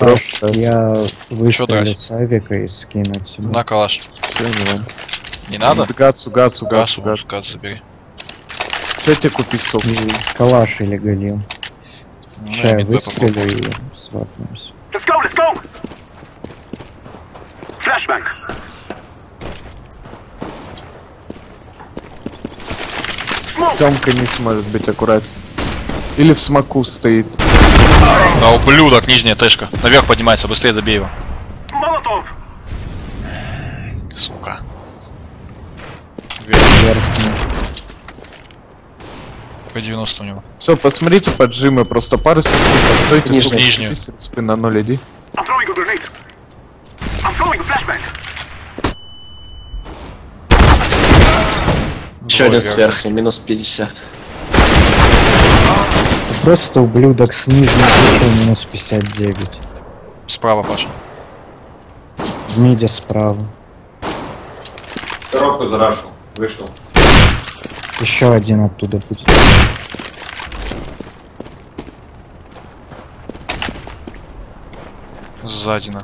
Аж Я выстрелю с авика и скину тебе. На калаш. Все, не вам. Не надо? Гацу, гацу, гацу, гацу. гасу забери. Что тебе купить сколько? Калаш или галим. Ну, Сейчас я выстрелю и свапнемся. Let's go, let's go! Flashbang. Темка не сможет быть аккурат. Или в смоку стоит. Да, ублюдок, нижняя тэшка. Наверх поднимается, быстрее забей его. Molotov. Сука. Верхний. По 90 у него. Все, посмотрите поджимы, просто пару секунд постойте. Нижнюю. Нижнюю. из принципе, на 0 иди. Еще один с вверх. верхней, минус 50. Просто ублюдок с нижней точкой минус 59. Справа, Паша. В миде справа. Коробку зарашил. Вышел. Еще один оттуда будет. Сзади на.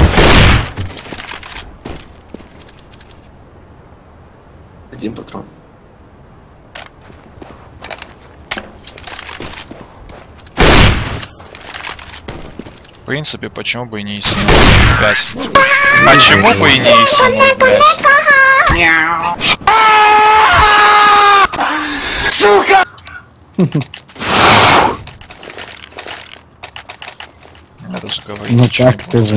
Один патрон. Принципе, почему бы и не ИС? Блять. Почему бы и не ИС, блять? Сука! Надо же говорить. Ну как ты за